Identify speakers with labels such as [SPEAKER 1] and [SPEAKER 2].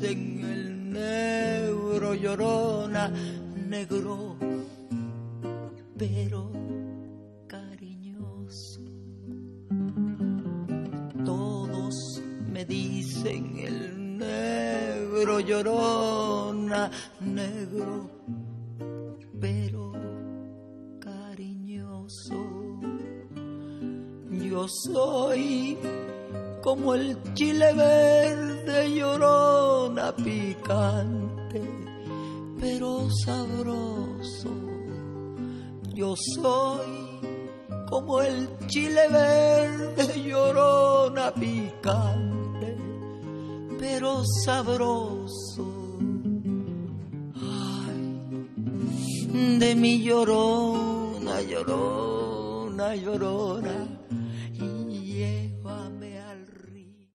[SPEAKER 1] dicen el negro llorona, negro, pero cariñoso. Todos me dicen el negro llorona, negro, pero cariñoso. Yo soy como el chile verde llorona picante, pero sabroso. Yo soy como el chile verde llorona picante, pero sabroso. Ay, de mi llorona, llorona, llorona